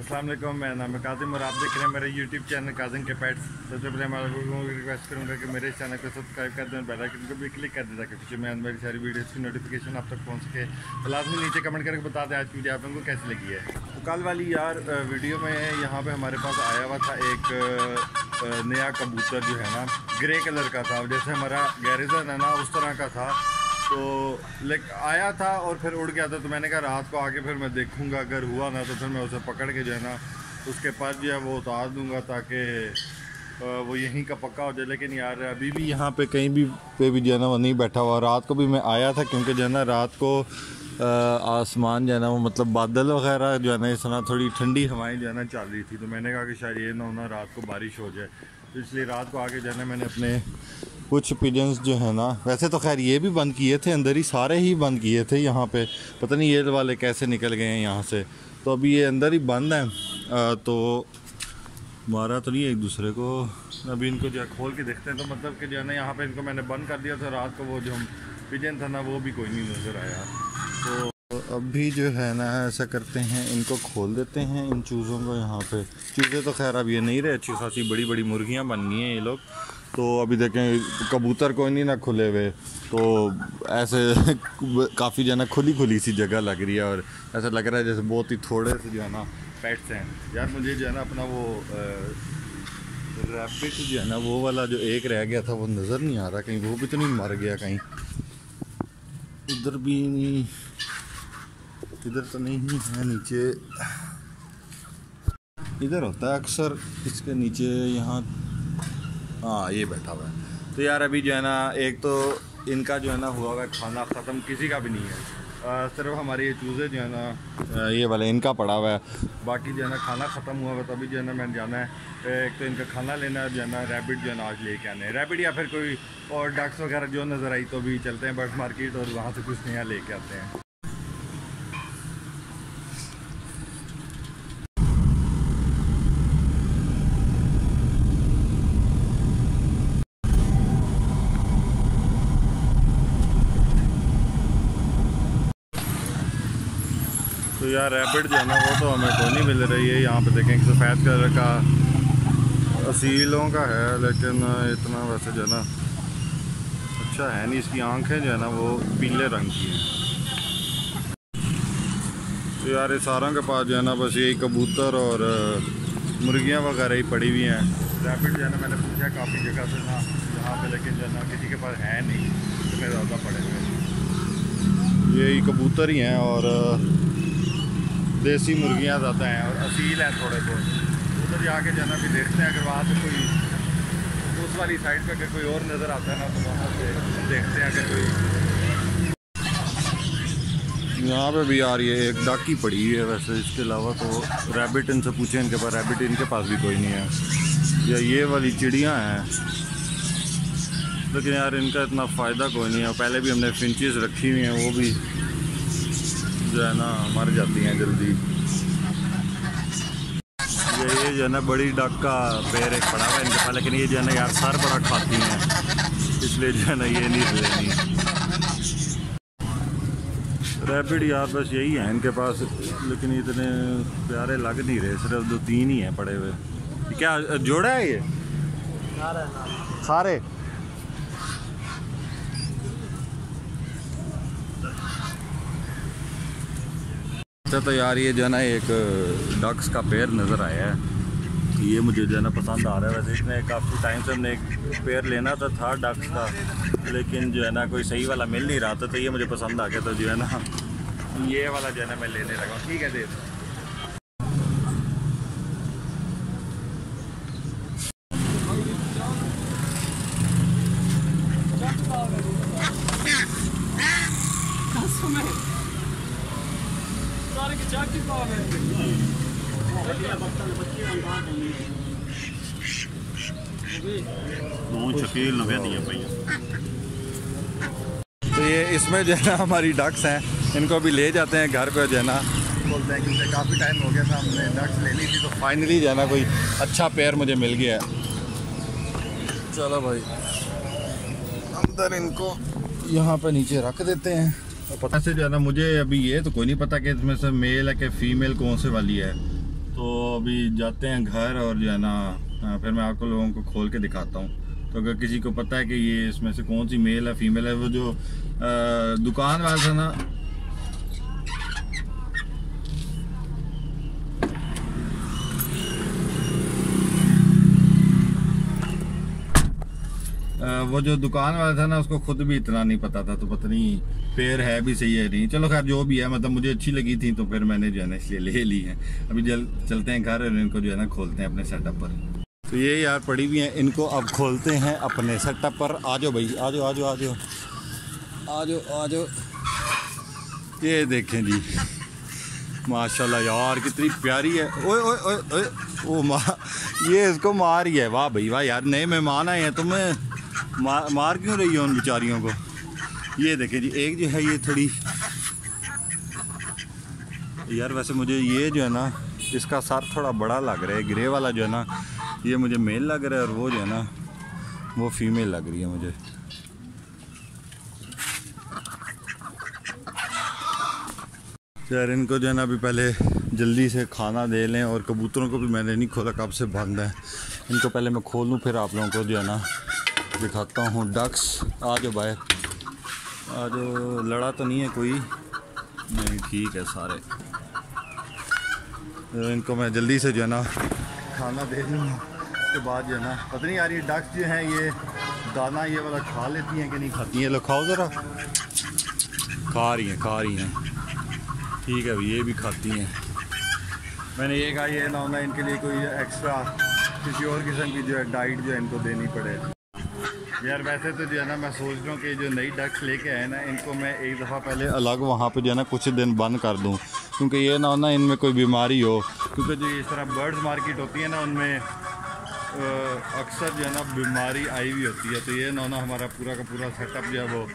वालेकुम, मेरा नाम है काजिम और आप देख रहे हैं मेरे यूट्यूब चैनल काजिम के पैट्स सबसे पहले मैं लोगों को रिक्वेस्ट करूँगा कि मेरे चैनल को सब्सक्राइब कर दें बेल आइकन को भी क्लिक कर दें ताकि पीछे मैं मेरी सारी वीडियोस की नोटिफिकेशन आप तक पहुँच सके। तो लाजमी नीचे कमेंट करके बता दें आज की वीडियो आप लोगों को कैसी लगी है। तो कल वाली यार वीडियो में यहाँ पर हमारे पास आया हुआ था एक नया कबूतर जो है ना ग्रे कलर का था। जैसे हमारा गैरिजन है ना, उस तरह का था। तो लाइक आया था और फिर उड़ गया था तो मैंने कहा रात को आके फिर मैं देखूँगा, अगर हुआ ना तो फिर मैं उसे पकड़ के जो है ना, उसके पास जो है वो उतार दूँगा ताकि वो यहीं का पक्का हो जाए। लेकिन यार, अभी भी यहाँ पे कहीं भी, पे भी जो है ना, वो नहीं बैठा हुआ। रात को भी मैं आया था, क्योंकि जो है ना, रात को आसमान जो है ना, वो मतलब बादल वगैरह जो है ना, इस तरह थोड़ी ठंडी हवाएँ जो है ना चल रही थी। तो मैंने कहा कि शायद ये ना होना रात को बारिश हो जाए। तो इसलिए रात को आके जो है ना, मैंने अपने कुछ पिजन्स जो है ना, वैसे तो खैर ये भी बंद किए थे, अंदर ही सारे ही बंद किए थे यहाँ पे। पता नहीं ये वाले कैसे निकल गए हैं यहाँ से। तो अभी ये अंदर ही बंद हैं। तो मारा तो नहीं एक दूसरे को। अभी इनको जो खोल के देखते हैं तो मतलब कि जो है ना यहाँ पे इनको मैंने बंद कर दिया था। रात को वो जो हम पिजन था ना, वो भी कोई नहीं नज़र आया। तो अभी जो है ना, ऐसा करते हैं, इनको खोल देते हैं इन चूज़ों को यहाँ पे। चूज़े तो खैर अब ये नहीं रहे, अच्छी खासी बड़ी बड़ी मुर्गियाँ बन गई हैं ये लोग। तो अभी देखें, कबूतर कोई नहीं ना खुले हुए तो ऐसे काफ़ी जो है ना खुली खुली सी जगह लग रही है और ऐसा लग रहा है जैसे बहुत ही थोड़े से जो है ना पेट्स हैं। यार मुझे जो है ना अपना वो रैबिट जो है ना, वो वाला जो एक रह गया था, वो नज़र नहीं आ रहा कहीं, वो भी तो नहीं मर गया कहीं। इधर भी नहीं, इधर तो नहीं है नीचे। इधर होता है अक्सर, इसके नीचे, यहाँ हाँ ये बैठा हुआ है। तो यार अभी जो है ना, एक तो इनका जो है ना हुआ हुआ खाना ख़त्म, किसी का भी नहीं है। सिर्फ़ हमारे ये चूज़े जो है ना ये वाले, इनका पड़ा हुआ है। बाकी जो है ना, खाना ख़त्म हुआ हुआ तभी जो है ना मैंने जाना है। एक तो इनका खाना लेना है जो है ना रैबिट जो है ना आज लेके आने रैबिट या फिर कोई और डक्स वगैरह जो नज़र आई तो भी चलते हैं बर्ड मार्केट और वहाँ से कुछ नया लेके आते हैं। तो यार रैबिट जो है ना, वो तो हमें तो नहीं मिल रही है। यहाँ पे देखें सफ़ेद कलर का असीलों का है, लेकिन इतना वैसे जो है ना अच्छा है नहीं। इसकी आँखें जो है ना, वो पीले रंग की हैं। तो यार इस सारों के पास जो है ना, बस यही कबूतर और मुर्गियाँ वगैरह ही पड़ी हुई हैं। रैबिट जो है ना, मैंने पूछा काफ़ी जगह से ना, यहाँ पे, लेकिन जो है ना, किसी के पास है नहीं इतने ज़्यादा पड़े हुए यही कबूतर ही हैं और देसी मुर्गियाँ ज़्यादा हैं, और असील हैं थोड़े बहुत। उधर जाके जाना भी देखते हैं, अगर वहाँ से कोई उस वाली साइड पे अगर कोई और नज़र आता है ना तो वहाँ से देखते हैं अगर कोई। यहाँ पे भी आ रही है एक डाकी पड़ी हुई है वैसे, इसके अलावा तो रैबिट इनसे पूछे, इनके पास रैबिट इनके पास भी कोई नहीं है। या ये वाली चिड़ियाँ हैं। लेकिन यार इनका इतना फ़ायदा कोई नहीं है। पहले भी हमने फिंचेस रखी हुई हैं, वो भी जो है ना मर जाती हैं जल्दी। ये ये जो है ना बड़ी डक का पैर एक पड़ा हुआ है इनके पास लेकिन ये जो है ना यार सर बड़ा खाती हैं। इसलिए जो है ना ये नहीं लेनी रैपिड यार बस यही है इनके पास लेकिन इतने प्यारे लग नहीं रहे सिर्फ़ दो तीन ही हैं पड़े हुए। क्या जोड़ा है ये? सारे? अच्छा तो यार ये जो है ना एक डक्स का पेड़ नज़र आया है। ये मुझे जो है ना पसंद आ रहा है। वैसे इसमें काफ़ी टाइम से हमने एक पेड़ लेना तो था डक्स का, लेकिन जो है ना कोई सही वाला मिल नहीं रहा था तो ये मुझे पसंद आ गया तो जो है ना। ये वाला जो है ना मैं लेने लगा ठीक है दे तो ये इसमें जो है ना, हमारी डक्स हैं। इनको भी ले जाते हैं घर पे जो है ना। बोलते हैं क्योंकि काफ़ी टाइम हो गया था, हमने डक्स ले ली थी तो फाइनली जो है ना, कोई अच्छा पेयर मुझे मिल गया है। चलो भाई। अंदर इनको यहाँ पे नीचे रख देते हैं। पता से जो है ना, मुझे अभी ये तो कोई नहीं पता कि इसमें से मेल है कि फ़ीमेल कौन से वाली है। तो अभी जाते हैं घर और जो है ना फिर मैं आपको लोगों को खोल के दिखाता हूँ। तो अगर किसी को पता है कि ये इसमें से कौन सी मेल है फीमेल है वो जो आ, दुकान वाला था ना। वो जो दुकान वाला था ना उसको खुद भी इतना नहीं पता था तो पता नहीं पेड़ है भी सही है नहीं। चलो खैर, जो भी है मतलब मुझे अच्छी लगी थी तो फिर मैंने जो है ना इसलिए ले ली है। अभी जल, चलते हैं घर और इनको जो है ना खोलते हैं अपने सेटअप पर। तो ये यार पड़ी हुई हैं, इनको अब खोलते हैं अपने सेटअप पर। आ जाओ भाई, आ जाओ आ जाओ आ जाओ। आ जाओ आ जाओ। ये देखें जी। माशाल्लाह यार, कितनी प्यारी है। ओए ओए ओए ओए ओ माँ ये इसको मार ही है। वाह भाई, वाह यार, नए मेहमान आए हैं, तुम्हें मार मार क्यों रही हो उन बेचारियों को? ये देखें जी, एक जो है ये थोड़ी यार वैसे मुझे ये जो है ना, इसका सर थोड़ा बड़ा लग रहा है, ग्रे वाला जो है ना, ये मुझे मेल लग रहा है और वो जो है ना, वो फीमेल लग रही है मुझे। यार इनको जो है ना अभी पहले जल्दी से खाना दे लें और कबूतरों को भी मैंने नहीं खोला कब से बंद है। इनको पहले मैं खोल लूँ, फिर आप लोगों को जो है ना दिखाता हूँ। डक्स, आ जाओ बाहर आज लड़ा तो नहीं है कोई। नहीं, ठीक है सारे। तो इनको मैं जल्दी से जो है ना खाना दे दूँ। उसके बाद जो है ना, पता नहीं यार ये डक्स जो हैं, ये दाना ये वाला खा लेती हैं कि नहीं खाती हैं? लो, खाओ ज़रा। खा रही हैं, खा रही हैं। ठीक है ये भी खाती हैं। मैंने ये कहा, ये ना होना इनके लिए कोई एक्स्ट्रा किसी और किस्म की जो है डाइट जो है इनको देनी पड़े। यार, वैसे तो जो है ना, मैं सोच रहा हूँ कि जो नई डक्स लेके आए ना, इनको मैं एक दफ़ा पहले अलग वहाँ पे जो है ना, कुछ दिन बंद कर दूँ। क्योंकि ये ना हो ना इनमें कोई बीमारी हो। क्योंकि जो इस तरह बर्ड्स मार्केट होती है ना, उनमें अक्सर जो है ना, बीमारी आई हुई होती है। तो ये ना ना हमारा पूरा का पूरा सेटअप जो है वो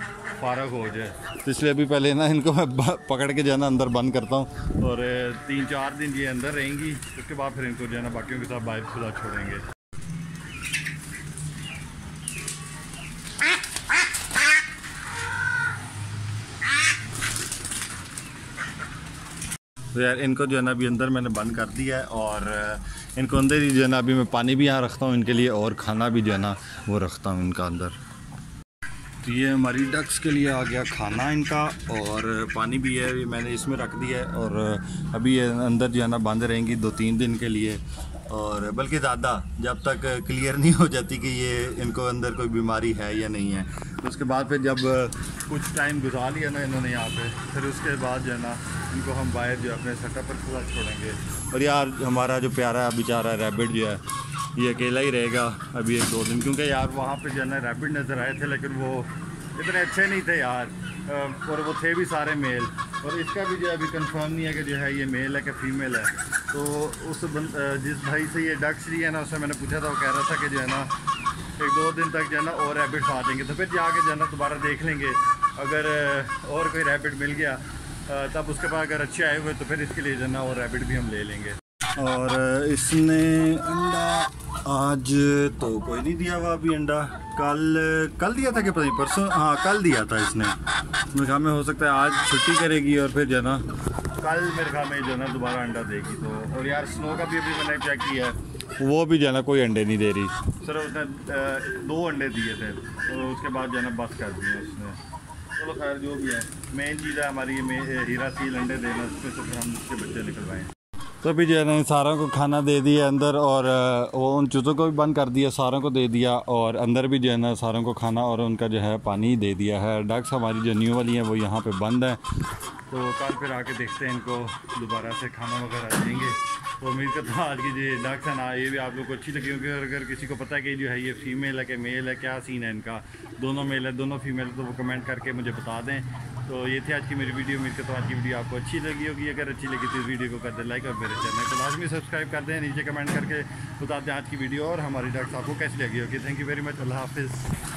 फारग हो जाए। तो इसलिए अभी पहले ना, इनको मैं पकड़ के जो है ना, अंदर बंद करता हूँ। और तीन चार दिन ये अंदर रहेंगी, उसके बाद फिर इनको जो है ना, बाकियों के साथ बाहर खुदा छोड़ेंगे। तो यार इनको जो है ना अभी अंदर मैंने बंद कर दिया है और इनको अंदर ही जो है ना अभी मैं पानी भी यहाँ रखता हूँ इनके लिए और खाना भी जो है ना वो रखता हूँ इनका अंदर। तो ये हमारी डक्स के लिए आ गया खाना इनका और पानी भी है मैंने इसमें रख दिया है और अभी ये अंदर जो है ना बंद रहेंगी दो तीन दिन के लिए और, बल्कि ज़्यादा जब तक क्लियर नहीं हो जाती कि ये इनको अंदर कोई बीमारी है या नहीं है। तो उसके बाद फिर जब कुछ टाइम गुजार लिया ना इन्होंने यहाँ पे, फिर उसके बाद जो है ना इनको हम बाहर जो अपने सेटअप पर खुला छोड़ेंगे। और यार हमारा जो प्यारा बेचारा रैबिट जो है ये अकेला ही रहेगा अभी एक दो दिन क्योंकि यार वहाँ पे जो है ना रैबिट नज़र आए थे लेकिन वो इतने अच्छे नहीं थे यार। और वो थे भी सारे मेल और इसका भी जो है अभी कंफर्म नहीं है कि जो है ये मेल है कि फ़ीमेल है। तो उस बंद, जिस भाई से ये डक्स ली है ना उससे मैंने पूछा था वो कह रहा था कि जो है ना एक दो दिन तक जो है ना और रैबिट आ देंगे। तो फिर जाके जो है ना दोबारा देख लेंगे। अगर और कोई रैबिट मिल गया तब उसके बाद अगर अच्छे आए हुए तो फिर इसके लिए जो है ना और रैबिट भी हम ले लेंगे। और इसने अंडा आज तो कोई नहीं दिया हुआ अभी अंडा। कल कल दिया था कि पता नहीं परसों हाँ कल दिया था इसने। मेरे ख्याल में हो सकता है आज छुट्टी करेगी और फिर जो ना कल मेरे ख्याल में जो है ना दोबारा अंडा देगी तो। और यार स्नो का भी अभी मैंने चेक किया है। वो भी जो ना कोई अंडे नहीं दे रही। सर उसने दो अंडे दिए थे। तो उसके बाद जो ना बस कर दिए उसने। चलो खैर जो भी है। मेन चीज़ है हमारी ये हीरा सील अंडे देना उसमें से फिर हम उसके बच्चे निकलवाएँ। तो अभी जो है ना सारों को खाना दे दिया अंदर और वो उन चूज़ों को भी बंद कर दिया सारों को दे दिया और अंदर भी जो है ना सारों को खाना और उनका जो है पानी दे दिया है। डक्स हमारी जो न्यू वाली हैं वो यहाँ पे बंद है। तो कल फिर आके देखते हैं इनको दोबारा से खाना वगैरह देंगे। तो उम्मीद करता हूँ आज की जो डक्स है ना ये भी आप लोग को अच्छी लगी होगी। अगर किसी को पता है कि जो है ये फ़ीमेल है कि मेल है क्या सीन है इनका? दोनों मेल है दोनों फीमेल तो वो कमेंट करके मुझे बता दें। तो ये थी आज की मेरी वीडियो मेरे तो आज की वीडियो आपको अच्छी लगी होगी। अगर अच्छी लगी तो इस वीडियो को कर दें लाइक और मेरे चैनल को लाजमी सब्सक्राइब कर दें। नीचे कमेंट करके बताते हैं आज की वीडियो और हमारी डॉक्टर आपको कैसी लगी होगी। थैंक यू वेरी मच अल्लाह हाफिज़।